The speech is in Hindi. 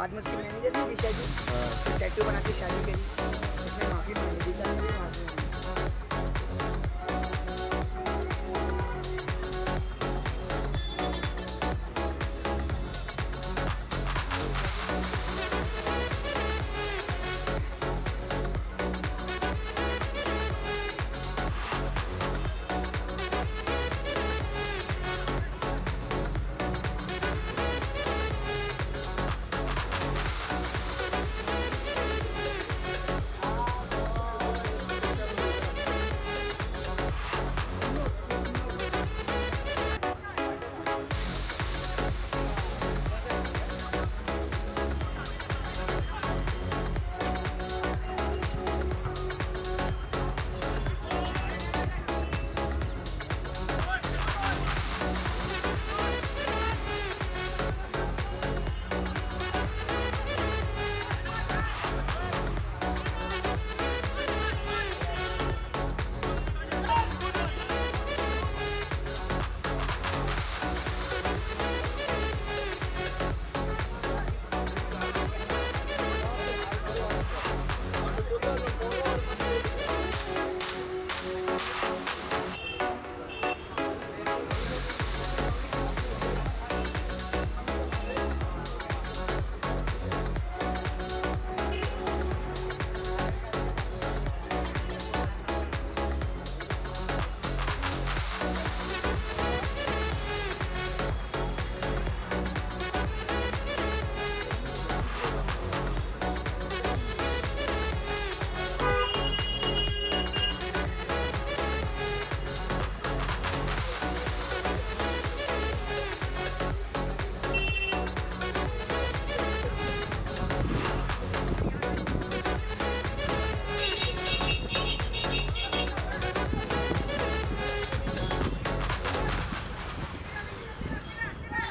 बाद में उसकी मैनेजर थी दिशा टैटू बना के शादी करी।